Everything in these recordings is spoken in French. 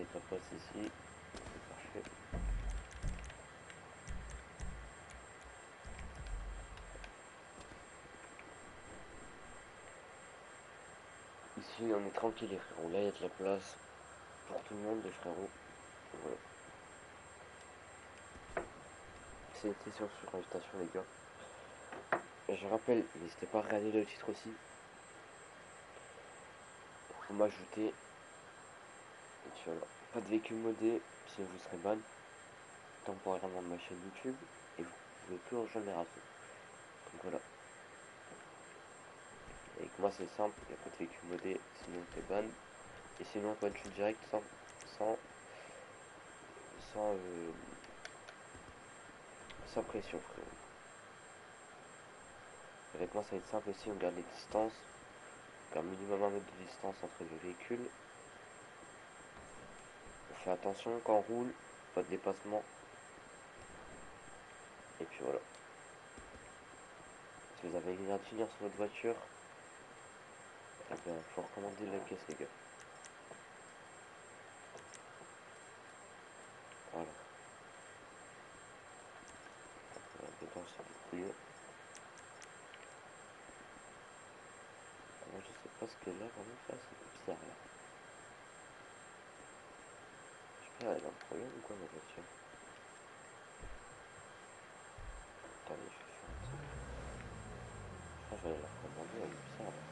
ici. On est tranquille, les frérots. Là, il y a de la place pour tout le monde, les frérots. C'était sur, sur invitation, les gars. Je rappelle, n'hésitez pas à regarder le titre aussi. Pour m'ajouter. Pas de véhicule modé, sinon vous serez ban temporairement de ma chaîne YouTube et vous pouvez plus rejoindre les. Donc voilà. Avec moi c'est simple, il n'y a pas de véhicule modé, sinon t'es ban. Et sinon pas de shoot direct sans sans sans, euh, sans pression. Avec moi ça va être simple aussi, on garde les distances. Garde minimum un mètre de distance entre les véhicules. On fait attention quand roule, pas de dépassement. Et puis voilà. Si vous avez une finir sur votre voiture, eh bien, faut recommander la caisse les gars. Voilà. Dépenser des couillons. Moi je sais pas ce que là vraiment faire, c'est bizarre là. Je sais pas, elle a un problème ou quoi ma voiture Attendez, je vais faire un truc. Je crois que je vais la recommander, elle est bizarre là.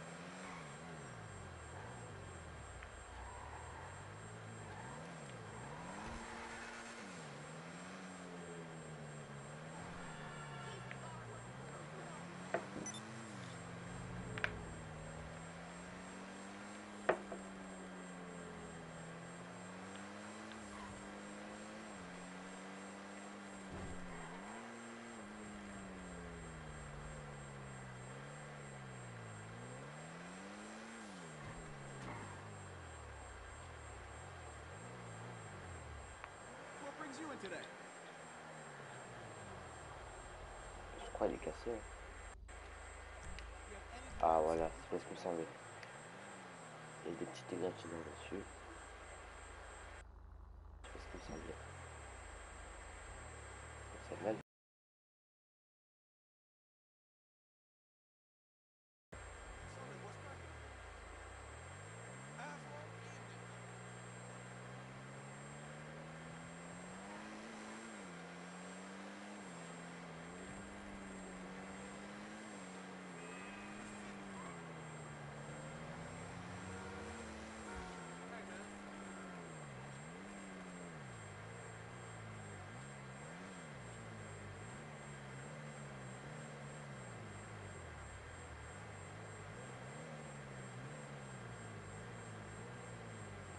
What brings you in today? Je crois qu'il est cassé. Ah voilà, c'est pas ce qu'il me semblait. Il y a des petites égratignures dessus. C'est pas ce qu'il me semblait. Celle-là, elle-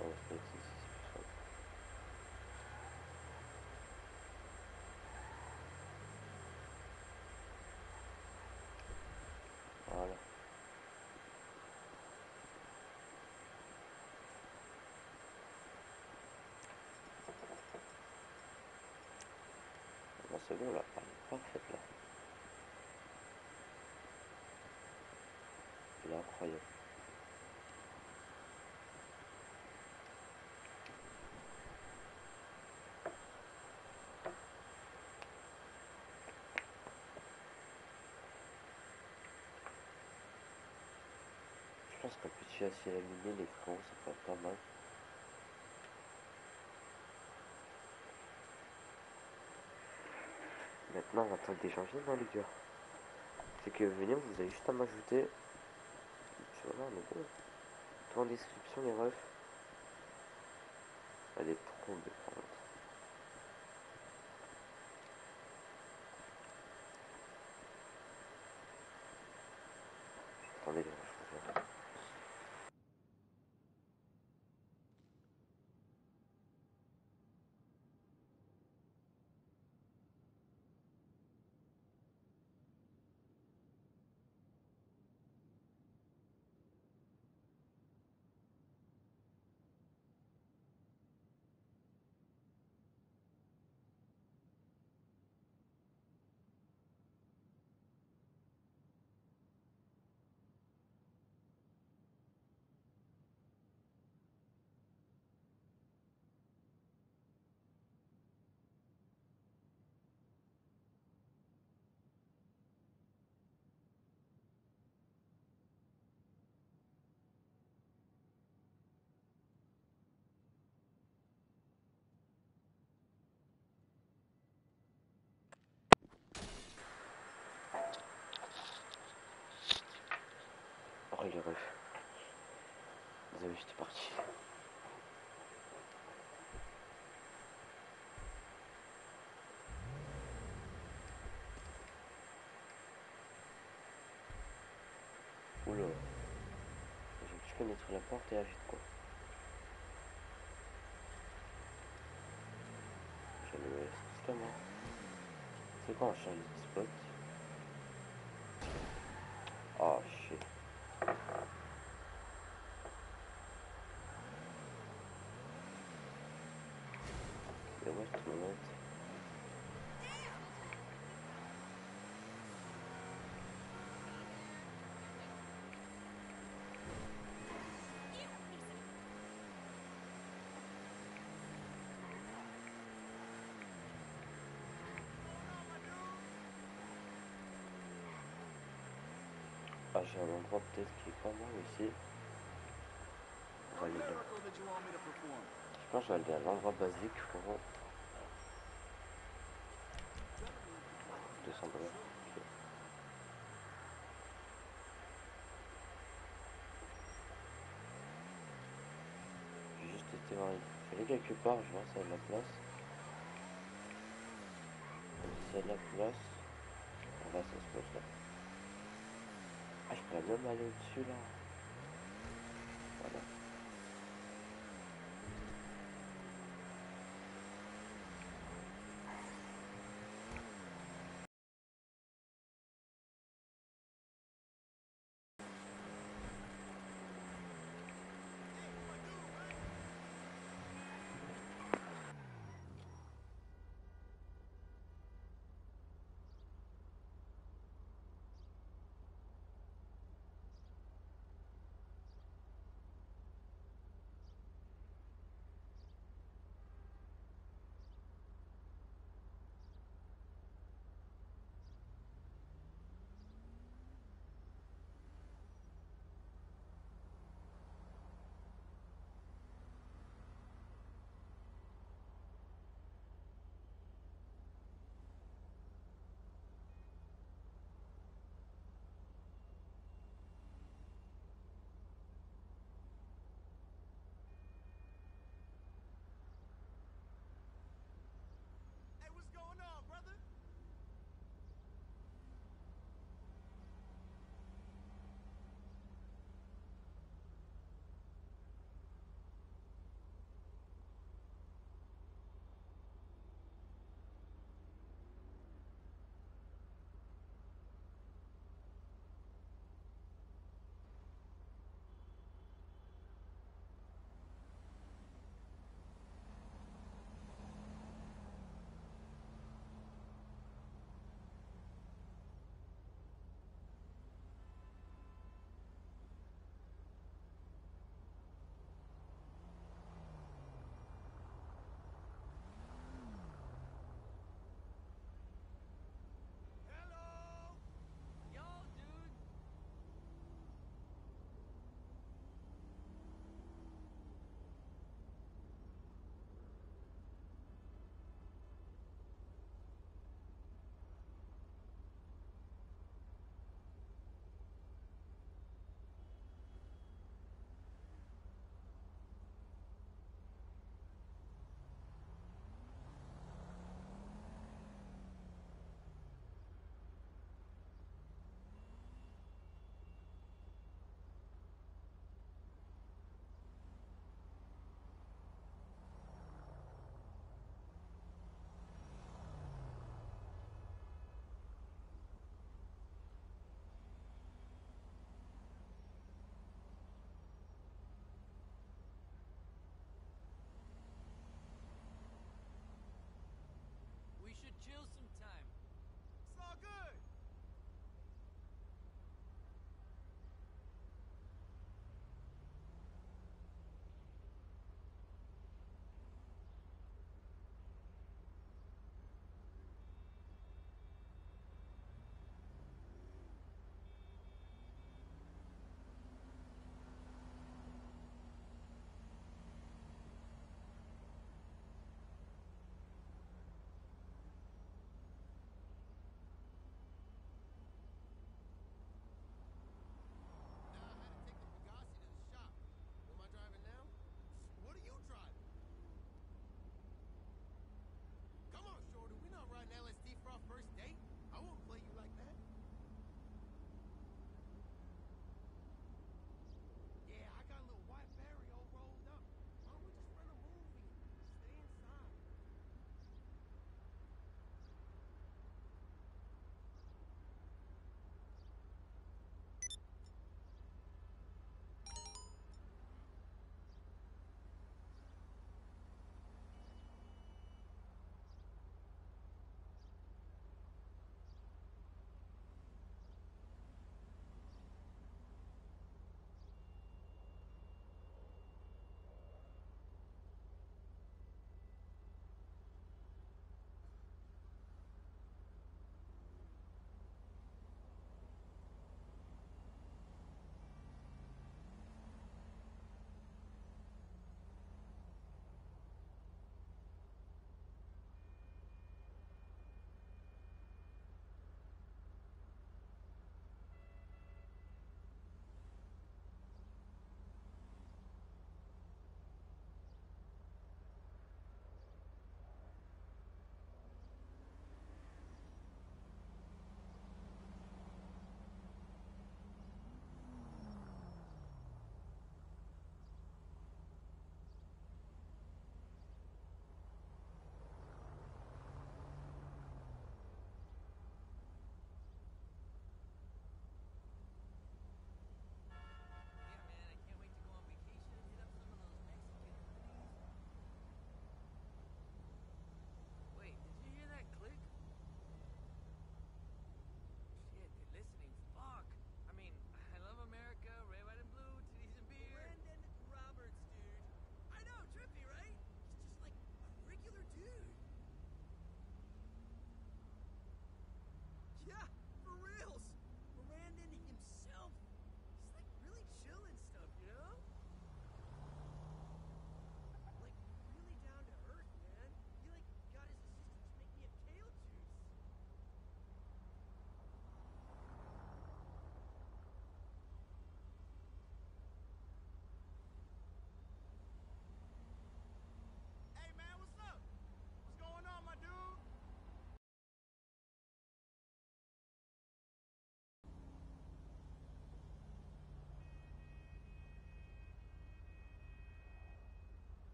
Oh, c'est pas ici, c'est plus simple. Voilà. Bon là, parfaite là. Elle est incroyable. Je pense qu'un petit acier laminé, les fronts, ça peut être pas mal. Maintenant, on va attendre des changements, non, les gars. C'est que venir, vous avez juste à m'ajouter. Voilà, on est bon. Tout en description, les refs. Elle est trop contre. J'ai ref. Désolé, j'étais parti. Oula. J'ai juste pénétrer la porte et agir quoi. J'ai le système. C'est quoi change de spot Oh shit. Mais ouais, tout le monde. Ah, j'ai un endroit peut-être qui est pas mal ici. Je pense que je vais aller à l'endroit basique, crois. 200 dollars. J'ai juste été voir. Vais aller quelque part, je vois ça a de la place. Y a de la place, on va ça se là. Ah, je pourrais même aller au-dessus là.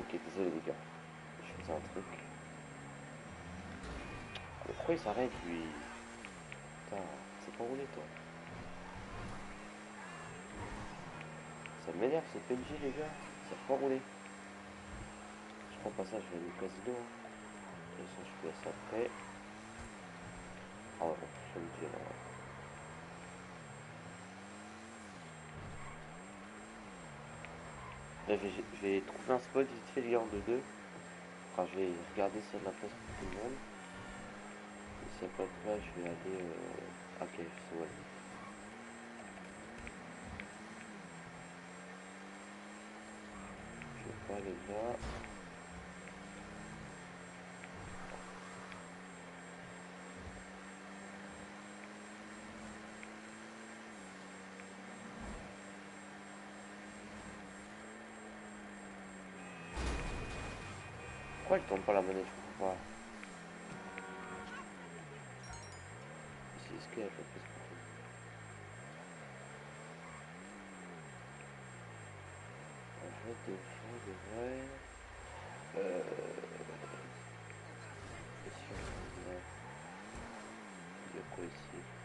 Ok, désolé les gars. Je faisais un truc. Mais pourquoi il s'arrête lui? Putain, c'est pas roulé toi. Ça m'énerve ce PNJ les gars, ça pas roulé. Je prends pas ça, je vais aller au casino. De toute façon je ça après. Ah ouais, je me dire. Ouais. Là, je vais trouver un spot vite fait les gars en 2-2. Enfin, je vais regarder si y a de la place pour tout le monde. Et s'il n'y a pas de je vais aller... Euh... Sais où aller. Je vais pas aller là. Pourquoi elle tombe pas la manette Je comprends pas. C'est ce qu'elle a fait plus En fait, de fois, de vrai. Euh. Il y a quoi ici?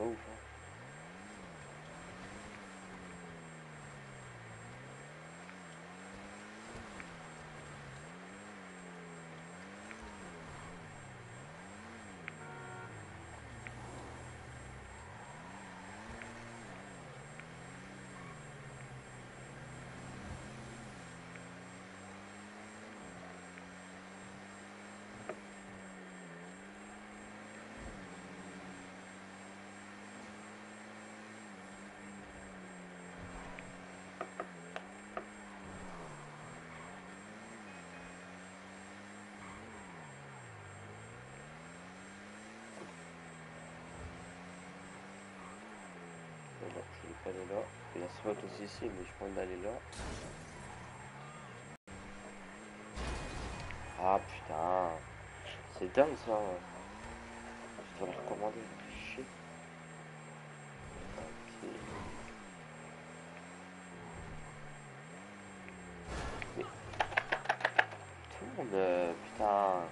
Ah, je vais pas aller là. Il y a spot aussi ici, mais je pense d'aller là. Ah putain. C'est dingue ça. Je dois le recommander. Chier. Ok. Mais... Tourne, euh, putain.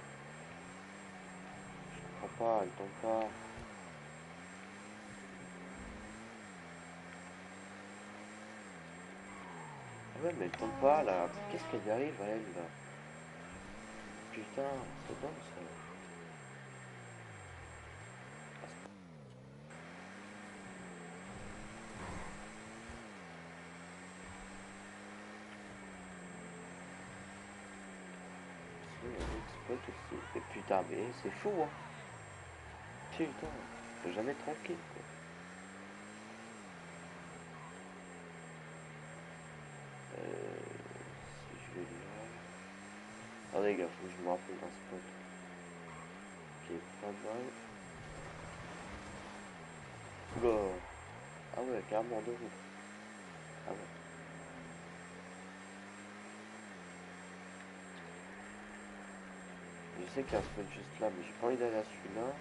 Je comprends pas, il tombe pas. Ouais, mais elle tombe pas là. Qu'est-ce qu'elle arrive elle là Putain, c'est dingue ça. Putain, mais c'est fou hein. Putain, faut jamais tranquille quoi. Euh, si je vais là. Attendez, les gars, je me rappelle d'un spot qui est pas mal. Oula. Ah ouais, carrément de roue. Ah ouais. Je sais qu'il y a un spot juste là, mais j'ai pas envie d'aller à celui-là.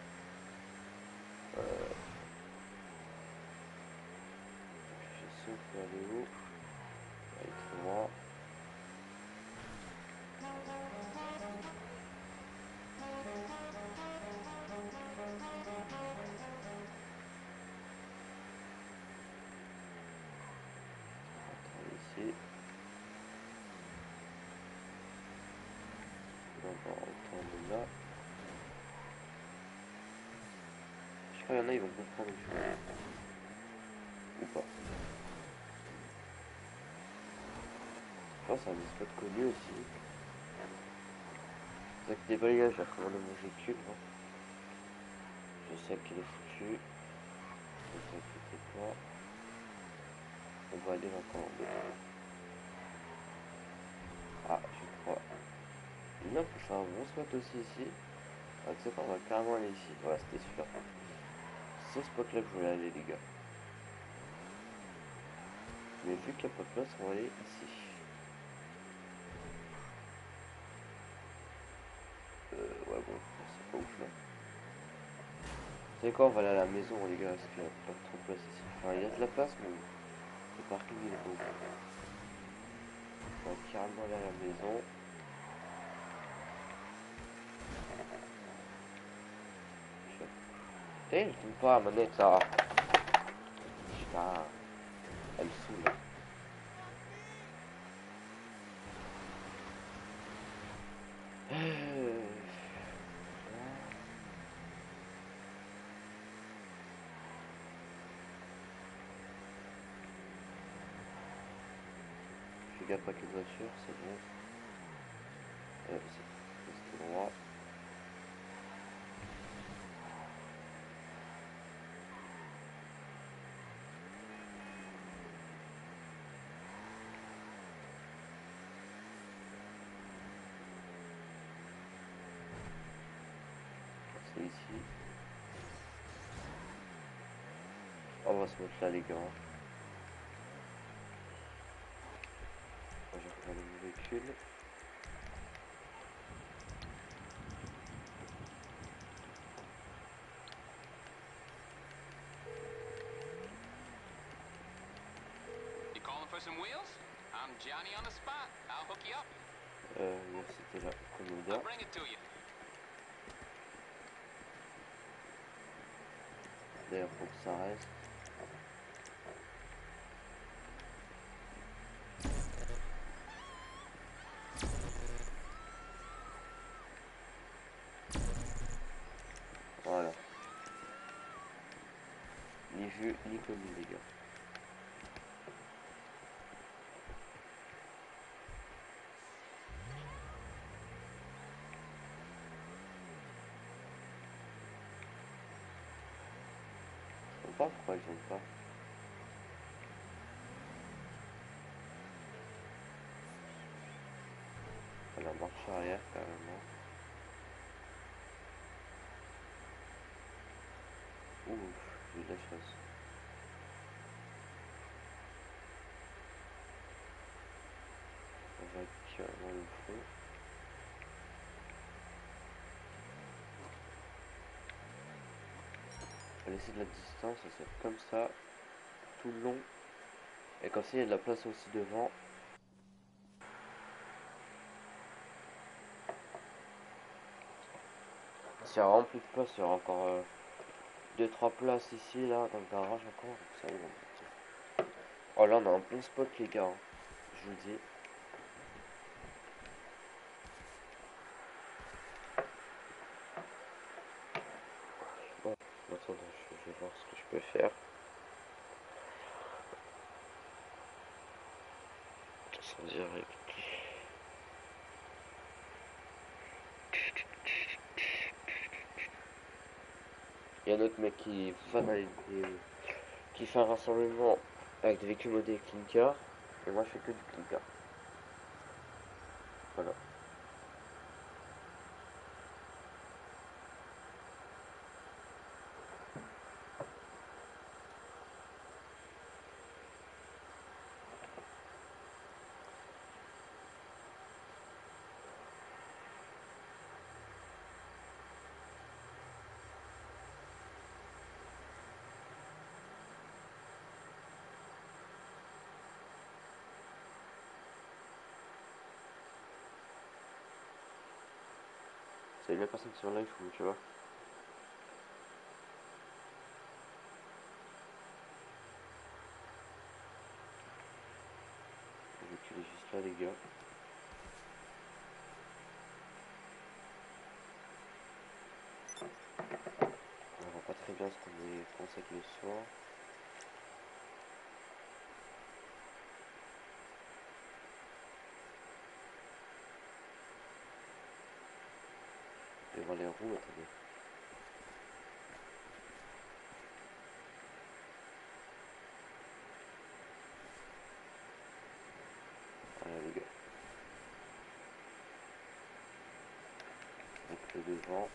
Euh... Je sais qu'il aller où? Avec moi. Je crois qu'il y en a, ils vont comprendre je. Ou pas. Je pense c'est un spot connu aussi. Ne vous inquiétez pas les gars, recommandé mon véhicule. hein. Je sais qu'il est foutu. Ne vous inquiétez pas. On va aller encore en deux. Ah, je crois. Non, faut faire un bon spot aussi ici. Ah, tu va carrément aller ici. Voilà, c'était super. C'est ce spot là que je voulais aller les gars. Mais vu qu'il n'y a pas de place, on va aller ici. Euh, ouais, bon, c'est pas ouf là. C'est quoi, on va aller à la maison, les gars, parce qu'il n'y a pas trop de place ici. Enfin, il y a de la place, mais le parking il est beau. On va carrément aller à la maison. Je- Eh, je tourne pas manette là. Putain. Elle saoule. Fais gaffe ait de voiture, c'est bon. Euh, c'est c'est droit. C'est ici. On va se mettre là les gars. Je reprends le véhicule. You calling for some wheels? I'm Johnny on the spot. I'll hook you up. Euh, c'était là, comme gars. bring it to you. D'ailleurs, faut que ça reste. Voilà. Ni vu, ni connu, les gars. Pas pourquoi ils ont pas. À la marche arrière carrément. Ouf, j'ai de la chance. On va carrément le fond. Laisser de la distance, comme ça, tout le long. Et comme ça, il y a de la place aussi devant. S'il y plus de place, il y aura encore 2-3 places ici, là, dans le garage encore. Ça, monter. Oh là, on a un bon spot, les gars. hein. Je vous le dis. Bon, attendez, je, je vais voir ce que je peux faire. Sans direct. Il y a un autre mec qui qui fait un rassemblement avec des véhicules modés clinker et moi je fais que du clinker. Voilà. C'est les personnes qui sont live ou tu vois. Le véhicule est juste là les gars. On voit pas très bien ce qu'on est pensé que le soir. Et voir les roues, attendez. Voilà les gars. Donc le devant.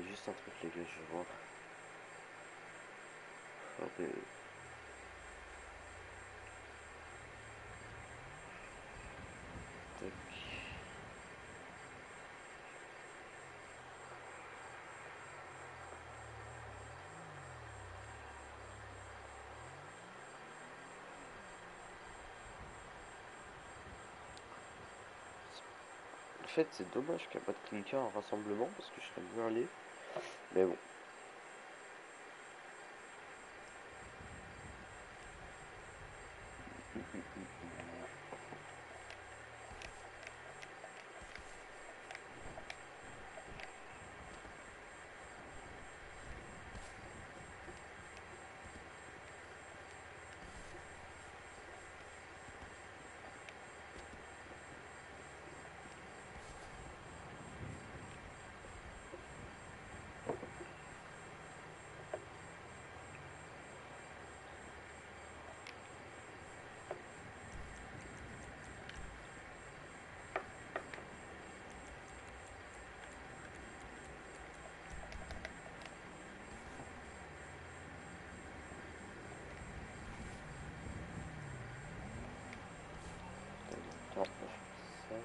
Juste un truc les gars, je tac. En fait, c'est dommage qu'il n'y a pas de clinker en rassemblement parce que je serais bien allé. Mais bon. Attends, je fais ça.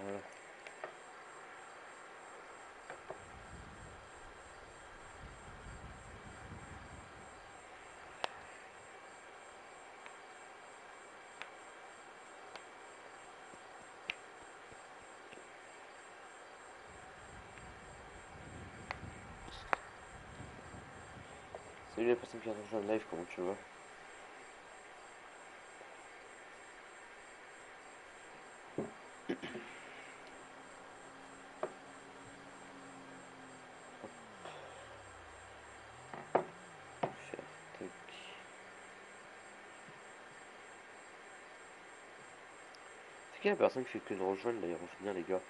Voilà. Salut les personnes qui rejoint le live, comment tu vas. C'est qui la personne qui fait que de rejoindre d'ailleurs au final les gars?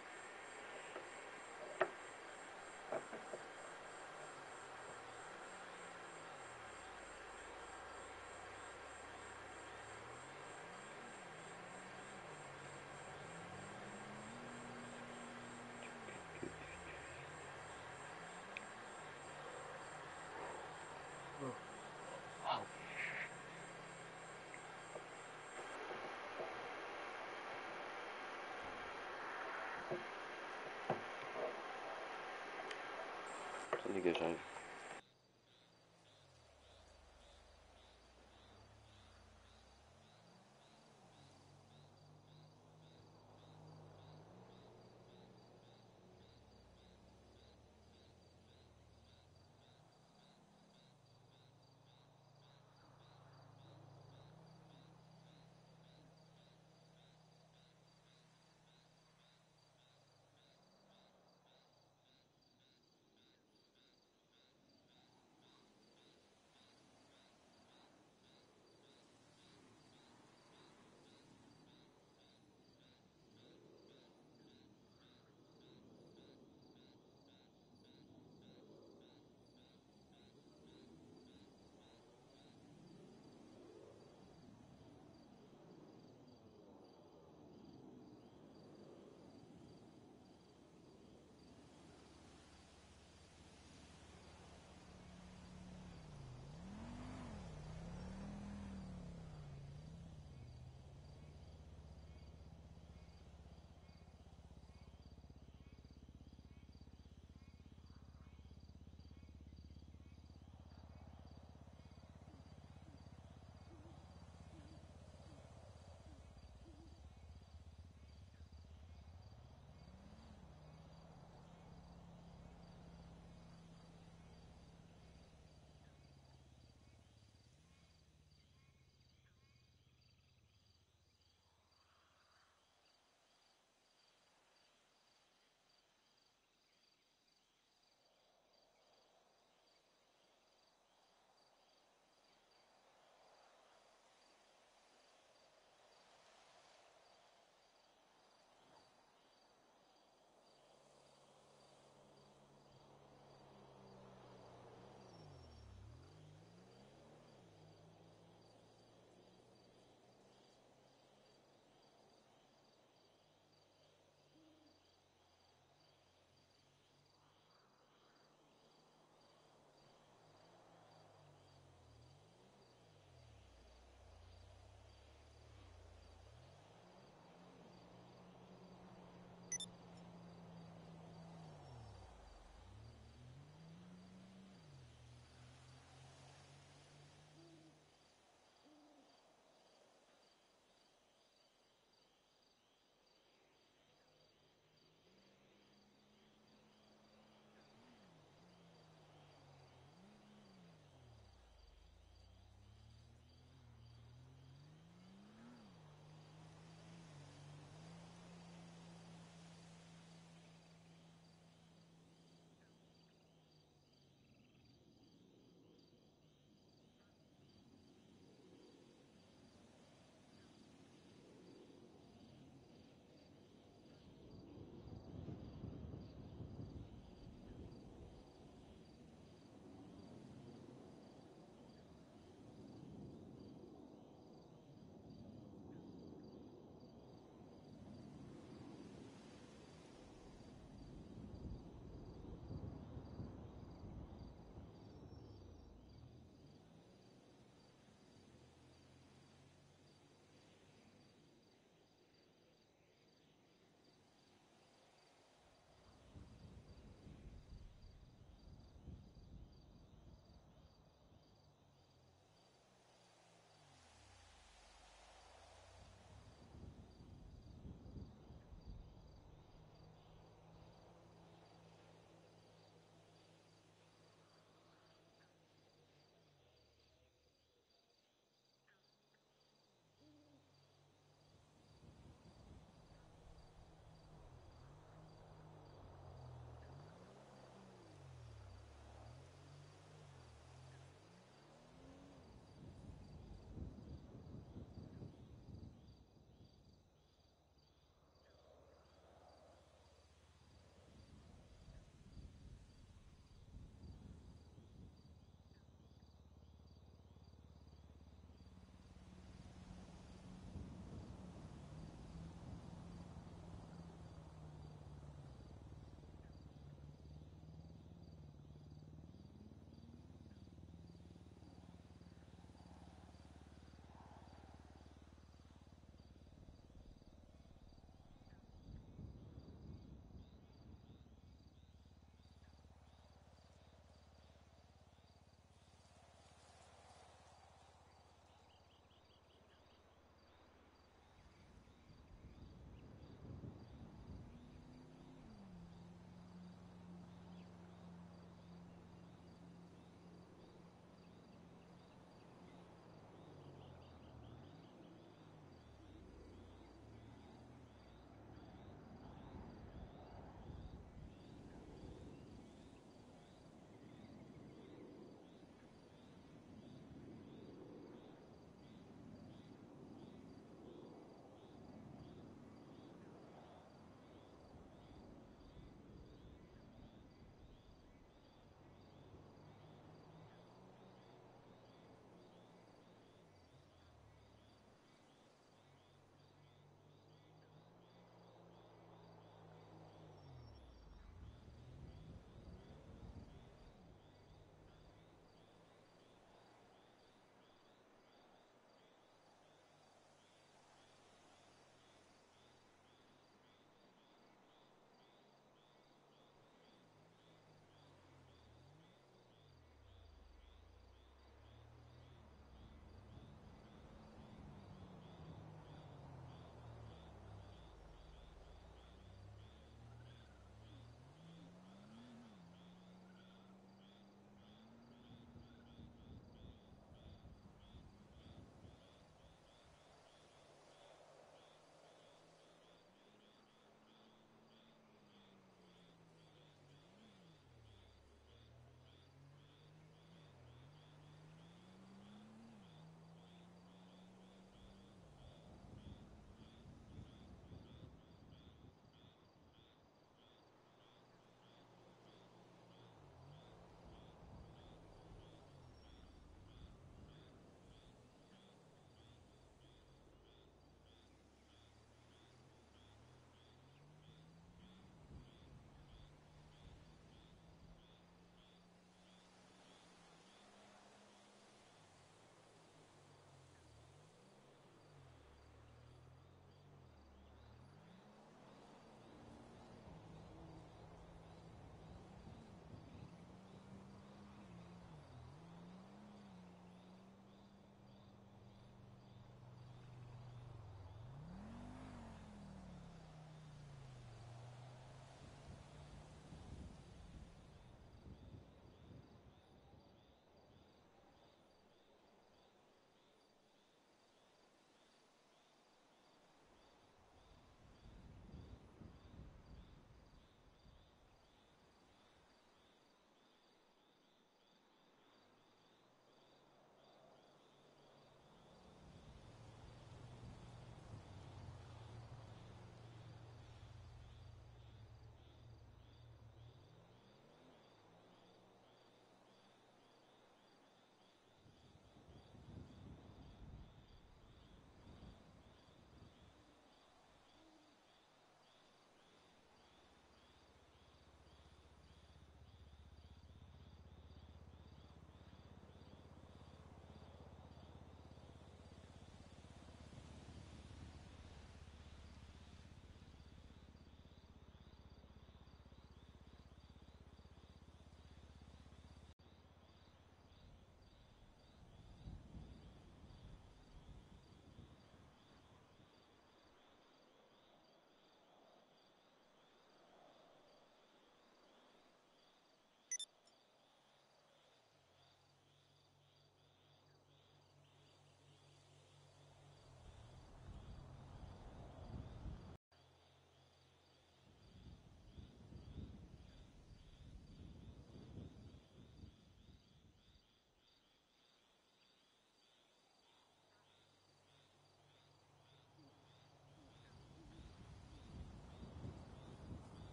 Attends, les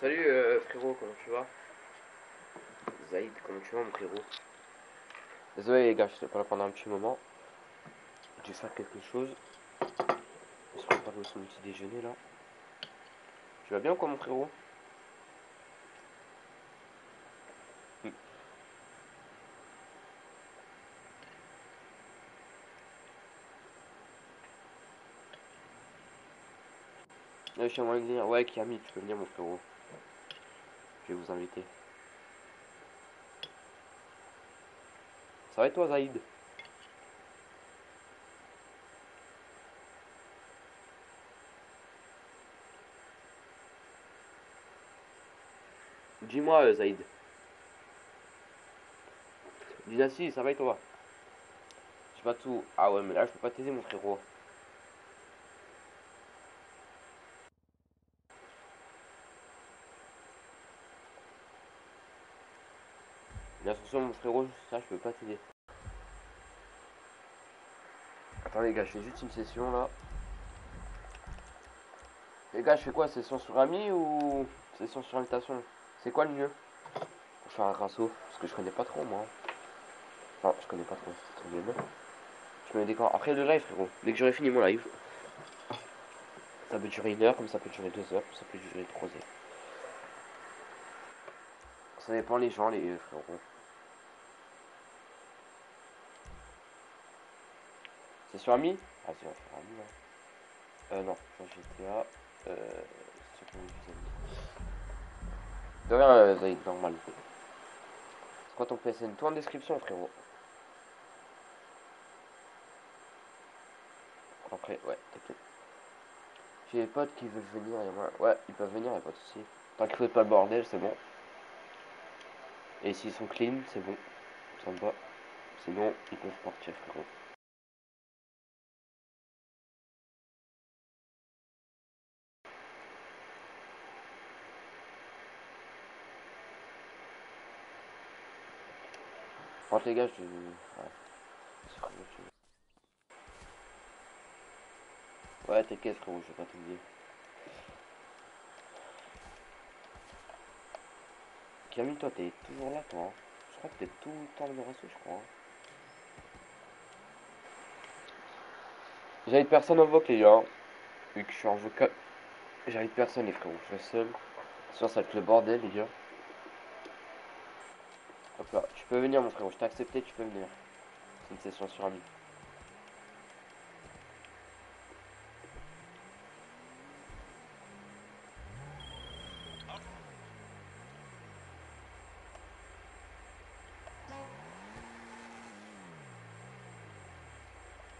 Salut euh, frérot, comment tu vas? Zaïd, comment tu vas mon frérot? Désolé les gars, je t'ai pas là pendant un petit moment. Je vais faire quelque chose. On se prépare son petit déjeuner là? Tu vas bien quoi mon frérot? Hmm. Ouais, je suis en train de dire, ouais Camille, tu peux venir mon frérot. Je vais vous inviter. Ça va et toi Zaïd Dis-moi euh, Zaïd. Dynastie, ça va et toi? J'ai pas tout. Ah ouais mais là je peux pas t'aider mon frérot. Mais attention mon frérot, ça je peux pas t'aider. Attends les gars, je fais juste une session là. Les gars, je fais quoi Session sur ami ou session sur invitation C'est quoi le mieux? Pour faire un rasso Parce que je connais pas trop moi. Non, je connais pas trop. trop bien. Je des camps. Après le live frérot, dès que j'aurai fini mon live. Ça peut durer une heure, comme ça peut durer deux heures, comme ça peut durer trois heures. Ça dépend les gens, les frérots. C'est sur Ami? Ah, c'est sur Ami, là. Euh, non, sur GTA. Euh, c'est sur amis. De rien, euh, Zaïd, normal. C'est quoi ton PSN Toi en description, frérot. Après, ouais, t'inquiète. J'ai des potes qui veulent venir moi. Ouais, ils peuvent venir, y'a pas de soucis. Tant qu'ils foutent pas le bordel, c'est bon. Et s'ils sont clean, c'est bon. Ça me. Sinon, ils peuvent partir, frérot. Les gars, je. Ouais. Ouais, t'inquiète, frérot, je vais pas t'oublier. Camille, toi, t'es toujours là, toi. hein. Je crois que t'es tout le temps le resto, je crois. hein. J'invite personne en voc, les gars. Vu que je suis en vocal. J'invite personne, les frérots. Je reste seul. Sinon, ça le bordel, les gars. Tu peux venir, mon frérot. Je t'ai accepté, tu peux venir. C'est une session sur ami.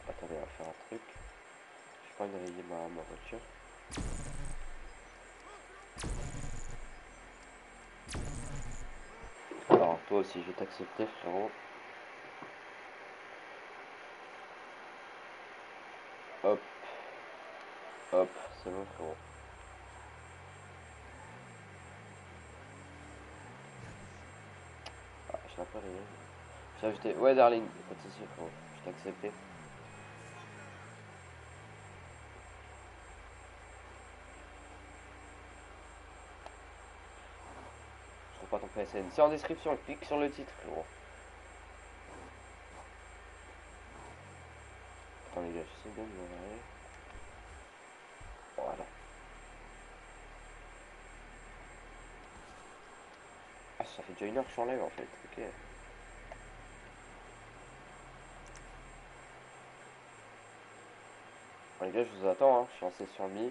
Attendez, on va faire un truc. Je pas de réveiller ma, ma voiture. Alors, toi aussi, je vais t'accepter, frérot. Hop. Hop, c'est bon, frérot. Ah, je l'ai pas. J'ai ajouté. Ouais, darling, pas de frérot. Je t'ai accepté. Je trouve pas ton C'est en description, clique sur le titre. Attends les gars, je bien Voilà. Ah, ça fait déjà une heure que je suis en live en fait, ok. Les gars, je vous attends, hein. je suis en session mi.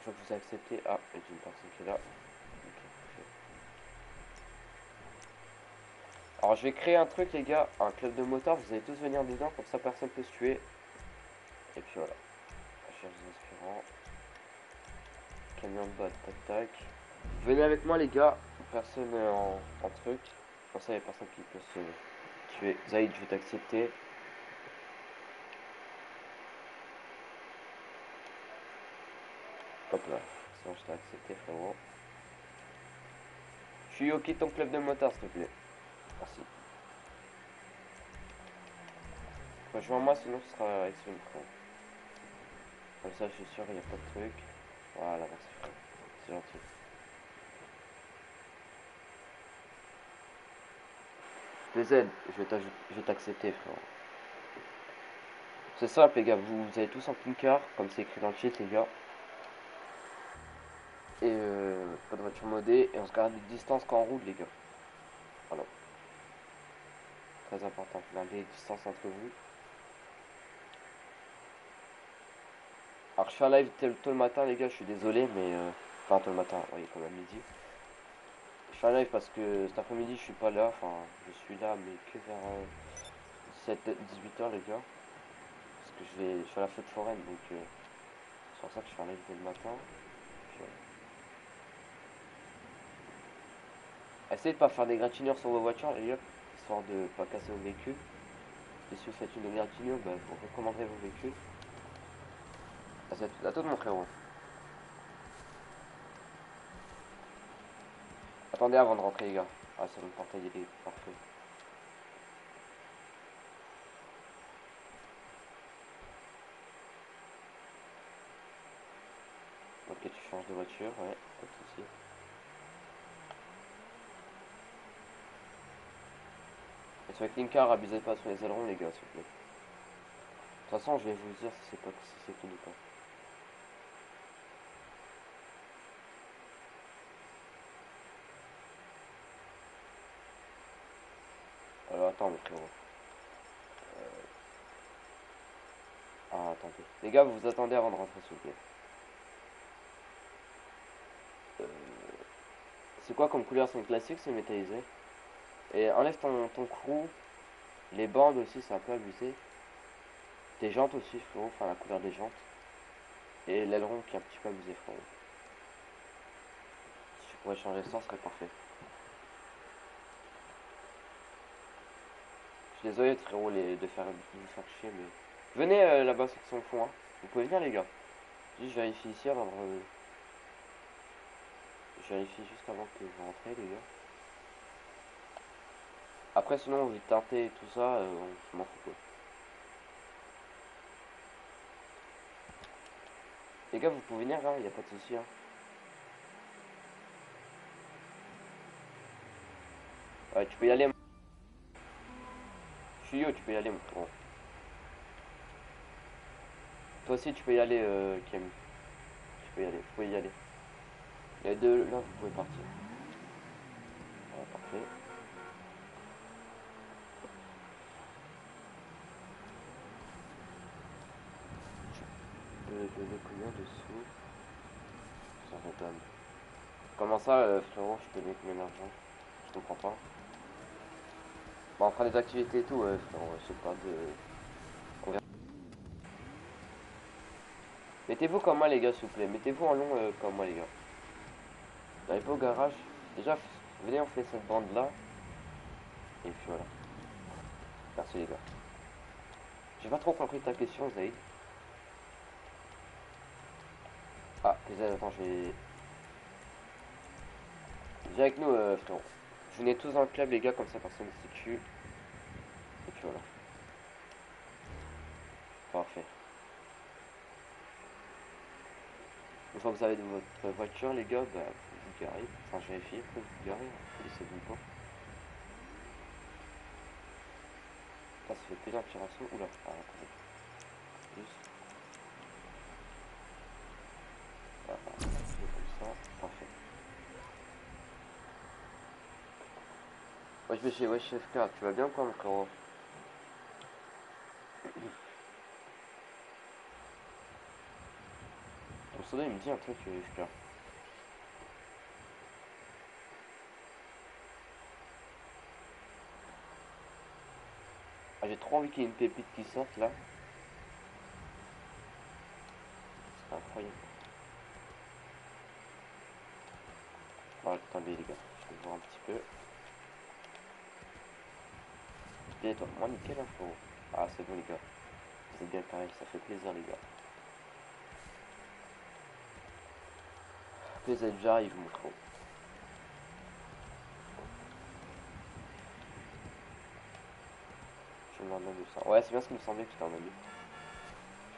Je vois que vous accepté. Ah, il y a une personne qui est là. Ok, parfait. Alors je vais créer un truc les gars, un club de motards, vous allez tous venir dedans, comme ça personne peut se tuer. Et puis voilà. Recherche des aspirants. Camion de bas, tac tac. Venez avec moi les gars, personne euh, en, en truc. Comme ça il n'y a personne qui peut se tuer. Zaïd, je vais t'accepter. Hop là, sinon je t'ai accepté frérot. Je suis Yoki ton club de motards s'il te plaît. Merci. Rejoins-moi, sinon ce sera excellent. Comme ça, je suis sûr, il n'y a pas de truc. Voilà, merci. C'est gentil. DZ, je vais t'accepter, frère. C'est simple, les gars. Vous, avez tous un car comme c'est écrit dans le chat, les gars. Et euh, pas de voiture modée. Et on se garde de distance qu'en route, les gars. Voilà. Très important. Garder les distances entre vous. Alors, je fais un live tôt le matin, les gars. Je suis désolé, mais. euh, Enfin, tôt le matin, oui, comme à midi. Je fais un live parce que cet après-midi, je suis pas là. Enfin, je suis là, mais que vers 17-18h, les gars. Parce que je vais, je la fête foraine, donc euh, c'est pour ça que je fais un live dès le matin. Essayez de pas faire des gratinures sur vos voitures, les gars, histoire de pas casser vos véhicules. Et si vous faites une gratinure, bah, vous recommanderez vos véhicules. Ah, c'est à toi de mon frérot. Attendez avant de rentrer, les gars. Ah, c'est bon, portail, il est parfait. Ok, tu changes de voiture, ouais, les clinkers, abusez pas sur les ailerons, les gars, s'il vous plaît. De toute façon, je vais vous dire si c'est pas si c'est clean ou pas. Alors attends, mon frérot. Euh... Ah, attendez. Les gars, vous vous attendez avant de rentrer, s'il vous plaît. Euh, C'est quoi comme couleur C'est une classique, c'est métallisé? Et enlève ton, ton crew. Les bandes aussi, c'est un peu abusé. Tes jantes aussi, frérot. Enfin, la couleur des jantes. Et l'aileron qui est un petit peu abusé, frérot. Si tu pourrais changer ça, ce serait parfait. Je suis désolé, frérot, les, de, faire, de faire chier, mais... Venez euh, là-bas, sont au fond, hein. Vous pouvez venir, les gars. Juste, je vérifie ici avant de... Je vérifie juste avant que vous rentrez, les gars. Après, sinon, vous tentez et tout ça, euh, on s'en fout, quoi. Les gars, vous pouvez venir, hein, y a pas de souci, hein. Ouais, tu peux y aller. mon- Je suis yo, tu peux y aller, mon frérot. Toi aussi, tu peux y aller, euh, Kim. Tu peux y aller, vous pouvez y aller. Les deux, là, vous pouvez partir. Voilà, parfait. Je peux donner combien de sous. Comment ça, euh, frérot, je peux donner combien d'argent? Je comprends pas. Bon, on fera des activités et tout, ouais, frérot, je pas de... Mettez-vous comme moi, les gars, s'il vous plaît. Mettez-vous en long euh, comme moi, les gars. N'allez pas au garage? Déjà, venez, on fait cette bande-là. Et puis voilà. Merci, les gars. J'ai pas trop compris ta question, Zaïd. Ah, désolé, attends, je vais... Viens avec nous, euh, frérot. Venez tous dans le club, les gars, comme ça personne ne se tue. Et puis voilà. Parfait. Une fois que vous avez votre voiture, les gars, bah, vous garez. Enfin, je vérifie, vous garez. hein. Laissez-vous pas. Ça, ça fait plaisir petit. Oula, ah, attendez. Juste. Voilà, comme ça. Parfait. Wesh, wesh, wesh, chef K, tu vas bien ou quoi, mon frérot Ton soda, il me dit un truc, euh, FK. Ah, j'ai trop envie qu'il y ait une pépite qui sorte, là. C'est incroyable. Bon, attendez, les gars, je vais voir un petit peu. Bien toi, moi nickel info. Ah c'est bon les gars. C'est bien pareil, ça fait plaisir les gars. Plaisir j'arrive mon frérot. Je me demande ça. Ouais c'est bien ce qui me semblait que c'était en ami.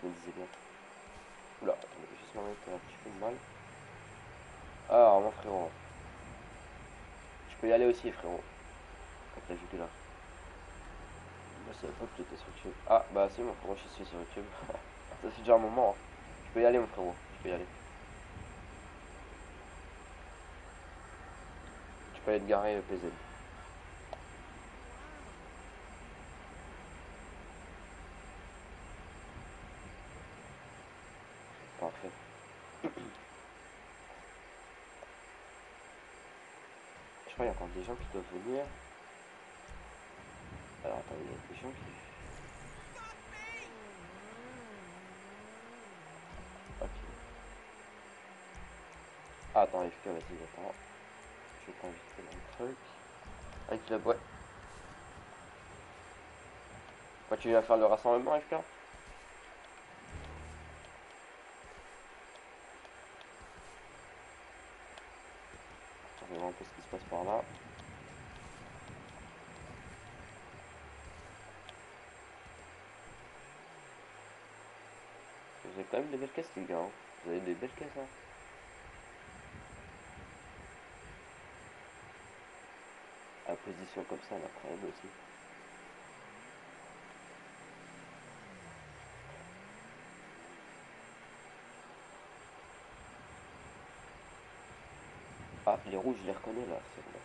Je me disais bien. Oula, je vais juste me remettre un petit peu de mal. Alors mon frérot. Tu peux y aller aussi frérot. Quand t'as vu que là. Je savais pas que tu étais sur YouTube. Ah, bah si, mon frérot, je suis sur YouTube. Ça fait déjà un moment. hein. Je peux y aller, mon frérot. Je peux y aller. Tu peux aller te garer, euh, PZ. Parfait. Je crois qu'il y a des gens qui doivent venir. Alors attends, il y a des gens qui... Ok. Ah, attends, FK, vas-y, attends. Je vais t'inviter dans le truc. Avec la boîte. Quoi, tu viens faire le rassemblement, FK On va voir un peu ce qui se passe par là. Des belles caisses, les gars. Vous avez des belles caisses. À position comme ça, elle est incroyable aussi. Ah, les rouges, je les reconnais là, c'est vrai.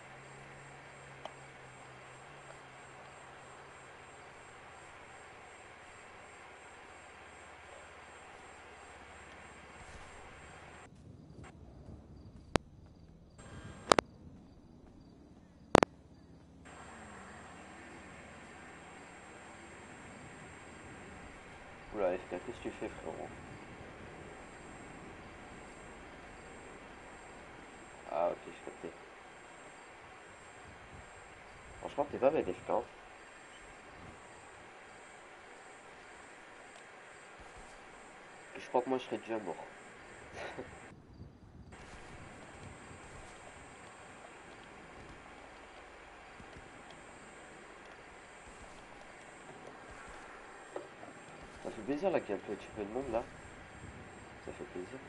Oula, FK, qu'est-ce que tu fais, frérot Ah, ok, je capté. Franchement, t'es pas bête, FK. hein. Je crois que moi, je serais déjà mort. plaisir là qu'il y a un petit peu de monde là. Ça fait plaisir.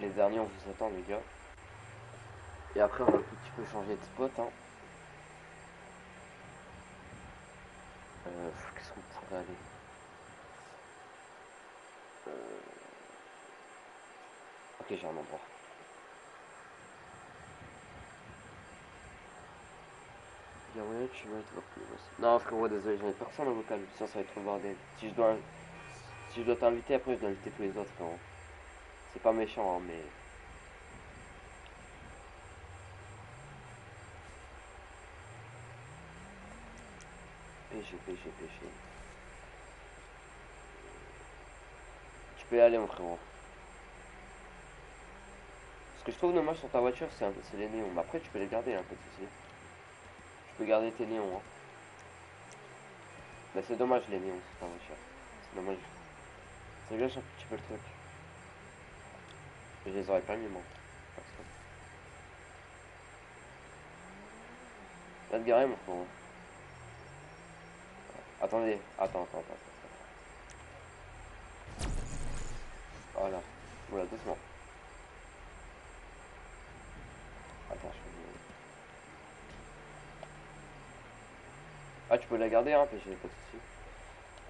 Les derniers on vous attend les gars. Et après on va un petit peu changer de spot hein. Euh, Qu'est-ce qu'on pourrait aller? Euh, Ok j'ai un endroit. Bien ouais, tu vas. Non frérot désolé j'en ai personne au vocal, sinon ça va être le bordel. Si je dois si je dois t'inviter après je dois inviter tous les autres frérot. C'est pas méchant hein, mais. Péché, péché, péché. Tu peux y aller mon frérot. Ce que je trouve dommage sur ta voiture c'est les néons. Mais après tu peux les garder un peu de souci. Garder tes néons hein. Mais c'est dommage les néons sur ta voiture. C'est dommage. Ça gâche un petit peu le truc. Je les aurais pas mis moi. Va te garer mon frérot. Attendez, attends, attends. Voilà. Voilà, doucement. Attends, vais... Ah, tu peux la garder, hein, j'ai pas de soucis.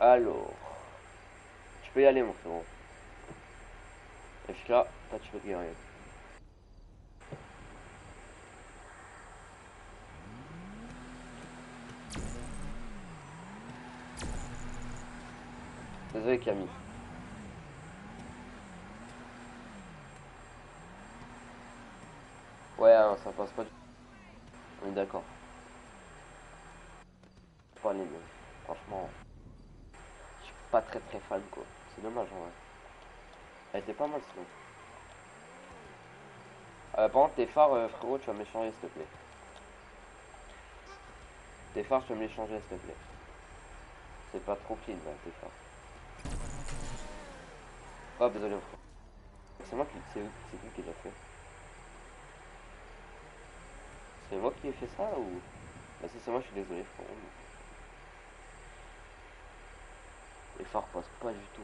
Alors... Tu peux y aller, mon frérot. FK, toi, tu peux te garer. Désolé, Camille. Ouais, hein, ça passe pas du... On est d'accord. Les. Franchement, je suis pas très très fan quoi. C'est dommage en vrai. Elle était pas mal sinon. Euh, par contre, tes phares, euh, frérot, tu vas me les changer s'il te plaît. Tes phares, tu vas me les changer s'il te plaît. C'est pas trop clean là, tes phares. Oh, désolé. C'est moi qui. C'est c'est qui qui l'a fait C'est moi qui ai fait ça ou? Bah, si c'est moi, je suis désolé, frérot. Les phares passent pas du tout.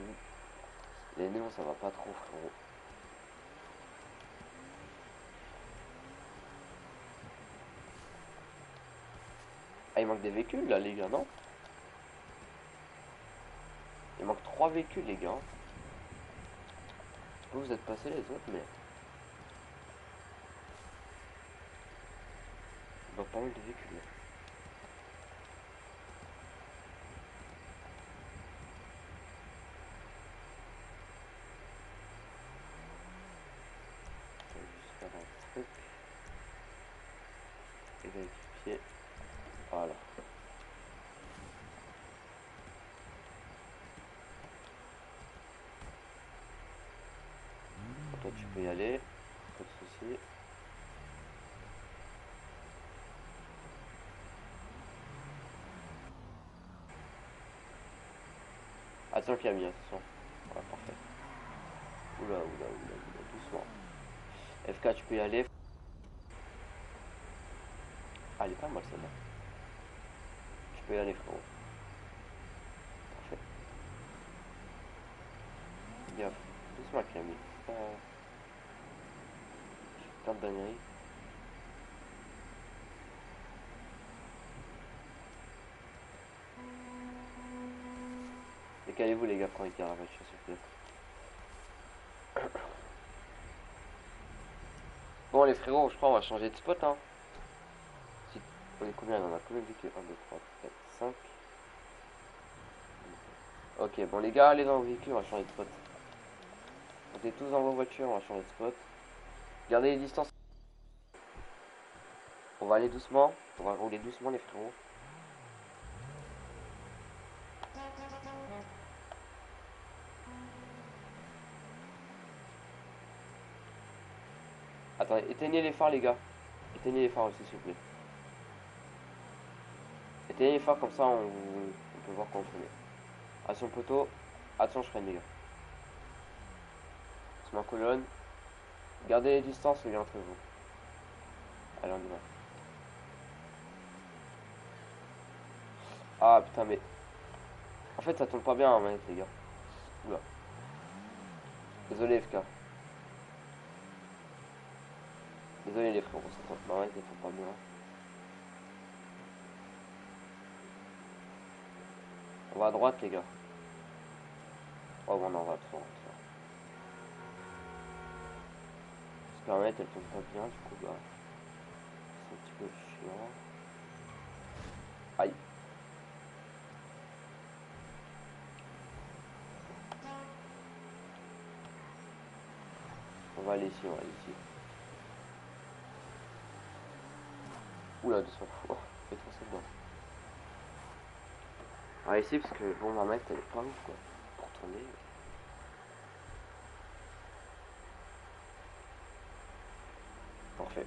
Les néons, ça va pas trop, frérot. Ah, il manque des véhicules, là, les gars, non? Il manque trois véhicules, les gars. Vous, êtes passés les autres, mais... Il manque pas mal de véhicules. là. Je vais juste faire un truc. Et vérifier. Voilà. Tu peux y aller, pas de soucis. Attends Camille, attention. Ouais, parfait. Oula, oula, oula, oula, doucement. FK, tu peux y aller. Ah, elle est pas mal celle-là. Tu peux y aller, frérot. Parfait. Gaffe. Doucement, Camille. Faut Pas... De dingueries. Décalez-vous, les gars, il tire la voiture, s'il vous plaît. Bon, les frérots, je crois on va changer de spot, hein. Si- On est combien On a combien de véhicules 1, 2, 3, 4, 5. Ok, bon les gars, allez dans vos véhicules, on va changer de spot. Montez tous dans vos voitures, on va changer de spot. Gardez les distances. On va aller doucement, on va rouler doucement les frérots. Attendez, éteignez les phares les gars. Éteignez les phares aussi s'il vous plaît. Éteignez les phares comme ça on, peut voir quand on. Attention poteau. Attention je freine les gars. C'est ma colonne. Gardez les distances les entre vous. Allez on y va. Ah putain mais. En fait ça tombe pas bien en manette les gars. Désolé FK. Désolé les frérots, ça tombe pas mal, ça pas bien. On va à droite les gars. Oh bon non, on va droite. Manette elle tombe pas bien, du coup bah. C'est un petit peu chiant. Aïe. On va aller ici, on va aller ici. Oula, 200 fois. Fais trop ça dedans. On va ici parce que bon, ma manette elle est pas ouf quoi. Pour tourner. Parfait.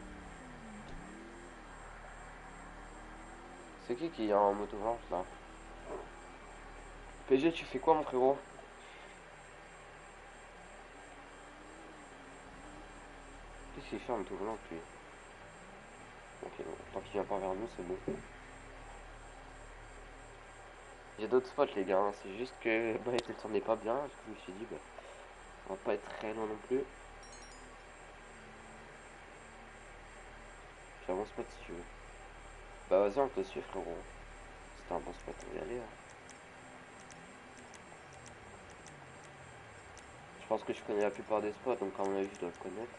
C'est qui qui est en moto blanche là PG, tu fais quoi mon frérot Qu'est-ce qu'il fait en moto blanche lui Ok, bon, tant qu'il vient pas vers nous, c'est bon. J'ai d'autres spots, les gars. hein, C'est juste que bah, elle tournait pas bien. Je me suis dit, bah, on va pas être très loin non plus. Bon spot si tu veux. Bah, vas-y, on te suit, frérot. C'était un bon spot, va y aller. hein. Je pense que je connais la plupart des spots, donc à mon avis, je dois le connaître.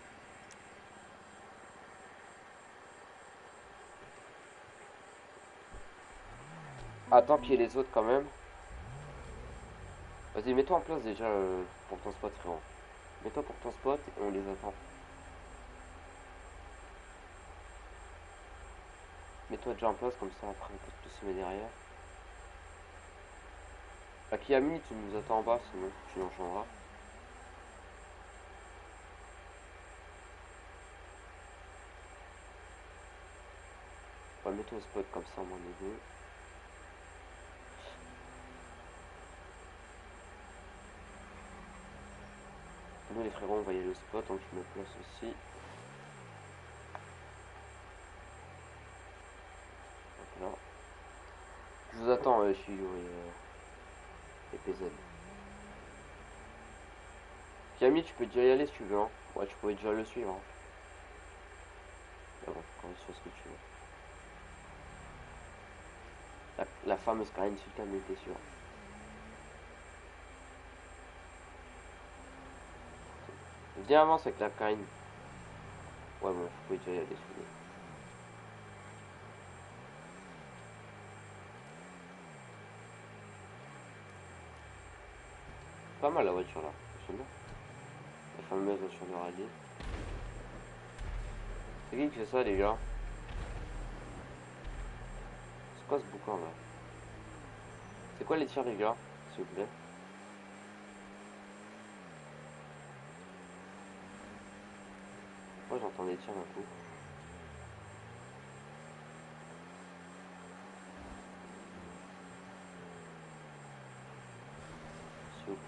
Attends qu'il y ait les autres quand même. Vas-y, mets-toi en place déjà euh, pour ton spot, frérot. Mets-toi pour ton spot et on les attend. Mets-toi déjà en place comme ça, après on peut se mettre derrière. Akiyami, tu nous attends en bas, sinon tu nous rejoindras. Ouais, mets-toi au spot comme ça, mon deux. Nous les frérots on va y aller au spot, donc je me place aussi. Donc là. Je vous attends, euh, je et, euh, PZ. Camille, tu peux déjà y aller si tu veux. Hein. Ouais, tu pourrais déjà le suivre. Hein. Bon, quand ce que tu veux. La, la fameuse Karine Sultan était sûre. Viens avance avec la Karine. Ouais, bon, vous pouvez déjà y aller si. Pas mal la voiture là, j'aime bien. La fameuse voiture de rallye. C'est qui qui fait ça les gars? C'est quoi ce boucan là? C'est quoi les tirs les gars S'il vous plaît? Pourquoi j'entends des tirs d'un coup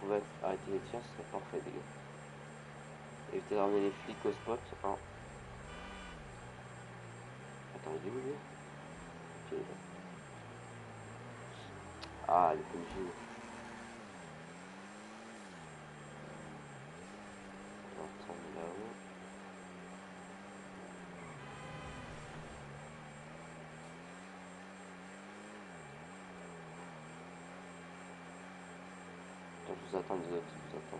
Vous pouvez arrêter les tirs, ce serait parfait les gars. Évitez d'emmener les flics au spot. hein. Attends, il est où lui? Ah, le. On va retourner là-haut. Vous attends, les autres, je vous.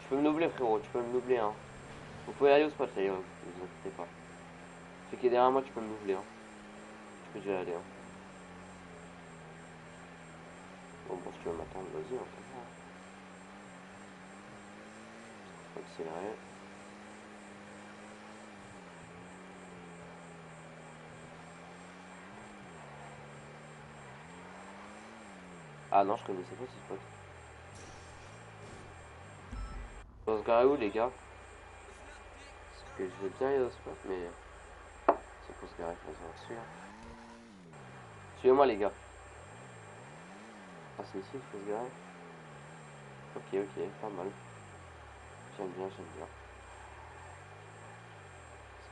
Tu peux me doubler frérot, tu peux me doubler hein. Vous pouvez aller au spot là, ne vous inquiétez pas. Celui qui est derrière moi, tu peux me doubler hein. Tu peux déjà aller hein. Bon, bon si tu veux m'attendre, vas-y, on voir. Faut accélérer. Ah non, je connaissais pas ce spot. On se garer où les gars? Parce que je veux bien aller spot, mais c'est pour se garer, faut se hein. Suivez-moi les gars. Ah c'est ici, il faut se garer. Ok, ok, pas mal. J'aime bien, j'aime bien.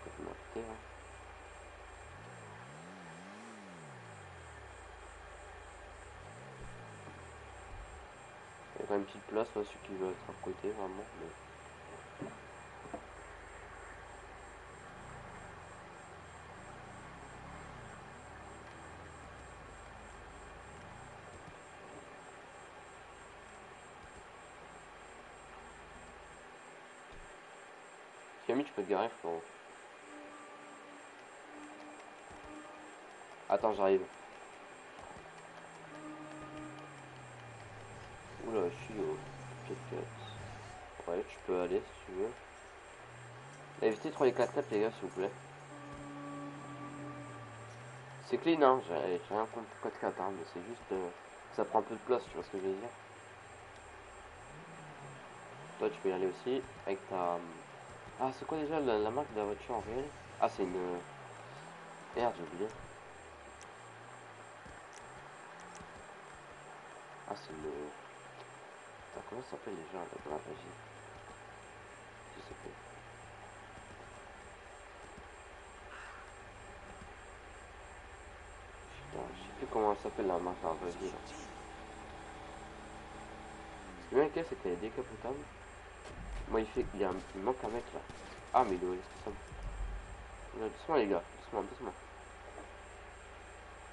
C'est quoi marqué là Il y a quand même une petite place là, ceux qui veulent être à côté vraiment. Mais... Camille, tu peux te garer, frérot. Attends, j'arrive. Oula, je suis au P4. Ouais, tu peux aller si tu veux. Évitez trouver les 4 4 les gars, s'il vous plaît. C'est clean, hein. J'ai rien contre 4 4 hein, mais c'est juste. euh, ça prend un peu de place, tu vois ce que je veux dire. Toi, tu peux y aller aussi avec ta. Euh, Ah, c'est quoi déjà la, la marque de la voiture en réel? Ah, c'est une. euh, Merde, j'ai oublié. Ah, c'est une. Putain, comment ça s'appelle déjà la régie? Je sais plus. Putain, je sais plus comment elle s'appelle la marque qui est bien avec elle, c'est qu'elle décapotable. Moi, il fait il, y a un, il manque un mec là. Ah, mais il est où ça Doucement, les gars, doucement, doucement.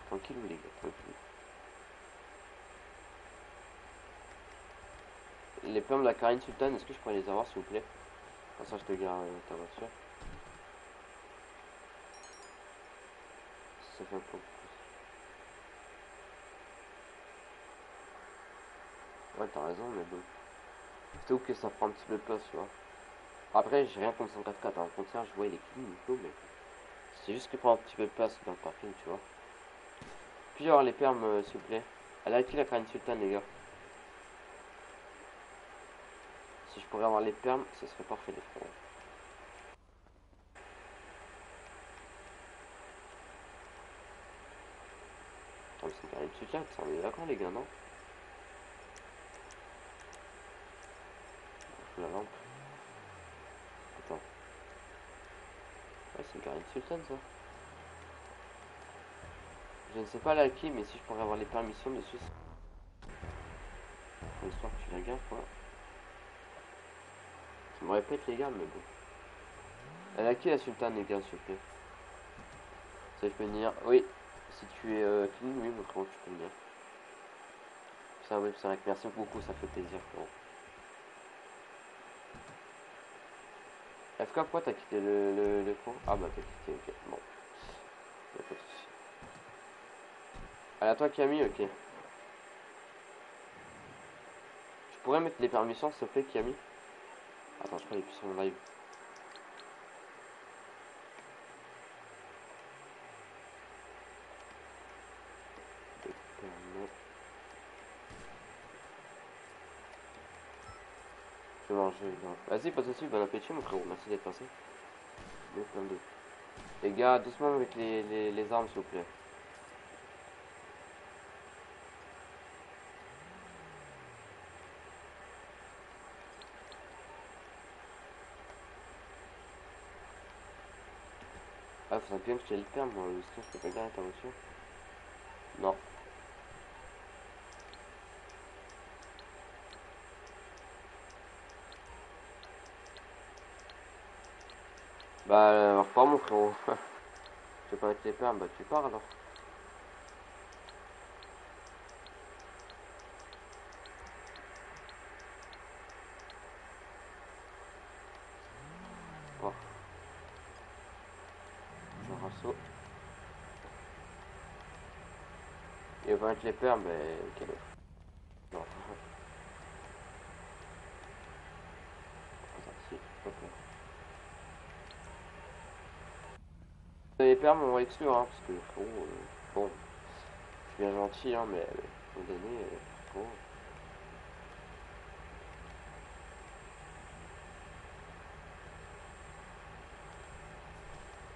Tranquille, les gars, tranquille. Les plans de la Karine Sultan, est-ce que je pourrais les avoir s'il vous plaît? Comme ça je te garde euh, ta voiture. Ça fait un peu plus. Ouais t'as raison mais bon. Trouve que ça prend un petit peu de place tu vois. Après j'ai rien contre 104 hein. au contraire je vois il est clean il faut mais. C'est juste qu'il prend un petit peu de place dans le parking tu vois. Puis avoir les permes euh, s'il vous plaît. Elle a qui la Karine Sultan les gars Si je pourrais avoir les permes, ce serait parfait les frères. Oh, mais c'est une carré de ça on est d'accord les gars, non? la lampe. Attends. Ouais, c'est une carrière Sultan ça. Je ne sais pas la qui mais si je pourrais avoir les permissions dessus. Pour histoire que tu la gardes, quoi. Je me répète les gardes, mais bon. Elle a qui la sultane, les gardes, s'il te plaît? Ça, je peux venir. Oui, si tu es euh, clean, oui, autrement, tu peux venir? Ça, oui, c'est vrai que merci beaucoup, ça fait plaisir. Bon. FK, pourquoi t'as quitté le, le, le Ah bah t'as quitté, ok, bon. Y'a pas de soucis. Allez, à toi Camille, ok. Tu pourrais mettre les permissions s'il te plaît Camille? Attends, je crois qu'il est plus live. Des permis. Je vais manger. non. Vas-y, pas de soucis, bon appétit mon frérot, merci d'être passé. Les gars, doucement avec les, les, armes s'il vous plaît. Ah, faut bien que je t'ai le permis, moi, que je peux pas garder ta voiture. Non. Bah, repars mon frérot. Vais pas les permes, bah tu pars alors. Bon. Je rassaut. Et va mettre les permes, mais quel autre Non. Ah, si, ok. Les permes, on va exclure, hein, parce que frérot, euh, bon, je suis bien gentil, hein, mais euh, à donné, euh.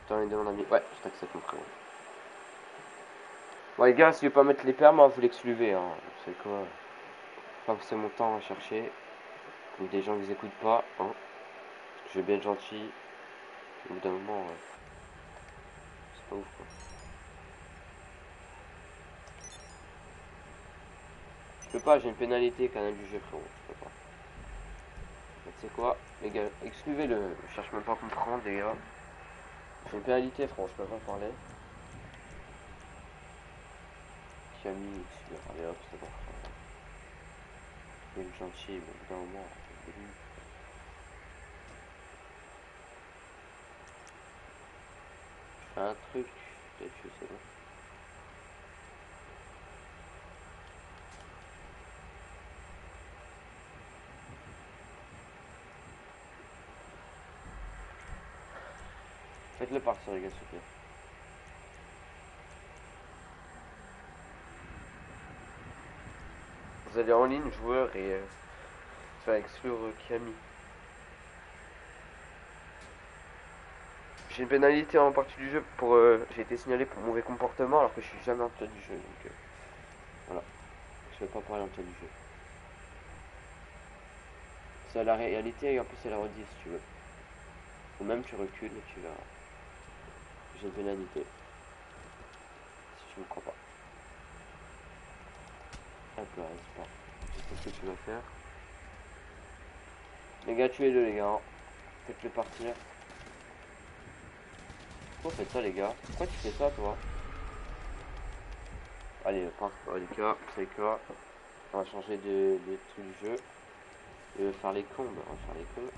Putain, il demande ami. Ouais, je t'accepte, mon frérot. Bon, les gars, si je vais pas mettre les permes, vous l'excluvez, hein. Vous quoi? Pas passer mon temps à chercher. Comme des gens qui vous écoutent pas, hein. Je vais bien être gentil. Au bout d'un moment. C'est pas ouf, quoi. Je peux pas, j'ai une pénalité canal du jeu, frérot. Je peux pas. Sais quoi Les gars, excluez-le. Je cherche même pas à comprendre, les gars. J'ai une pénalité, frérot, je peux pas parler. Camille, exclure. Allez hop, c'est bon. Il est gentil, mais au bout d'un moment, c'est. Je un truc, que c'est bon. Faites-le partir, les gars, s'il vous plaît. Vous allez en ligne, joueur, et euh, faire exclure euh, Camille. J'ai une pénalité en partie du jeu pour. euh, J'ai été signalé pour mauvais comportement alors que je suis jamais en tête du jeu. Donc euh, voilà. Je vais pas parler en tête du jeu. C'est la réalité et en plus c'est la rediff si tu veux. Ou même tu recules et tu verras. J'ai une pénalité. Si tu me crois pas. Hop là, c'est pas. Je sais ce que tu vas faire. Les gars, tuez-le les gars. hein. Faites-le partir. Pourquoi faites ça les gars Pourquoi tu fais ça toi Allez, part, les gars, c'est quoi On va changer de, de truc du jeu. Faire les combes, on va faire les combes.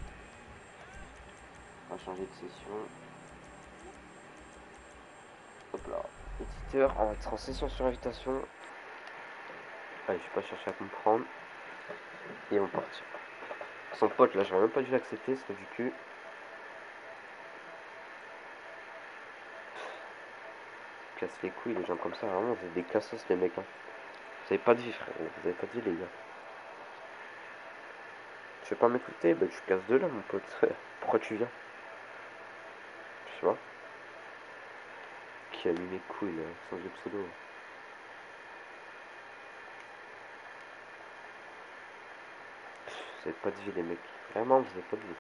On va changer de session. Hop là. Éditeur, on va être en session sur invitation. Allez, je vais pas chercher à comprendre. Et on va partir. Son pote là, j'aurais même pas dû l'accepter, c'est du cul. Casse les couilles les gens comme ça, vraiment, vous êtes des cassos les mecs. Hein. Vous avez pas de vie frère, vous avez pas de vie les gars. Tu veux pas m'écouter? Bah tu casses de là mon pote. Pourquoi tu viens? Tu vois Qui a mis mes couilles sans de pseudo? Vous pas de les mecs. Vraiment vous avez pas de vie.